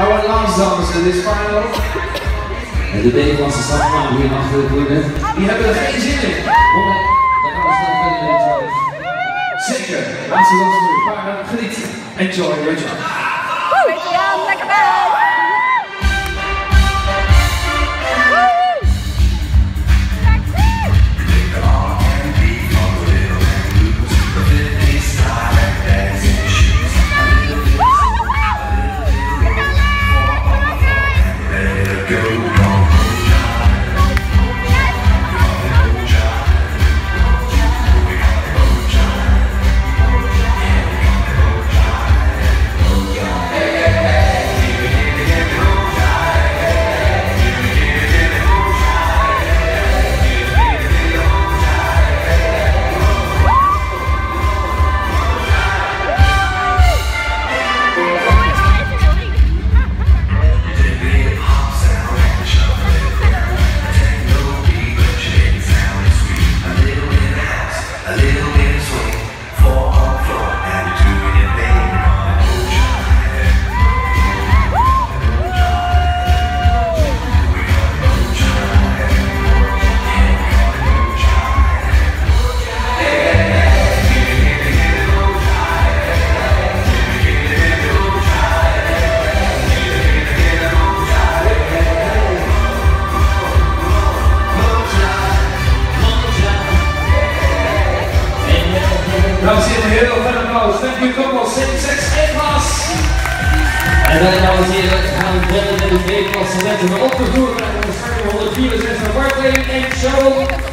Our last dames in this final. En de Nederlandse stadnaam hier achter het winnen. Die hebben er geen zin in. Moment, dan gaan we snel verder met Charles. Zeker. Laatste dans nu. Maar geniet. Enjoy your job. heel veel applaus. Thank you En dan dames en heren, gaan brengen in de tweede klasse letten we opgevoerd. En dan 164 Barclay en Show.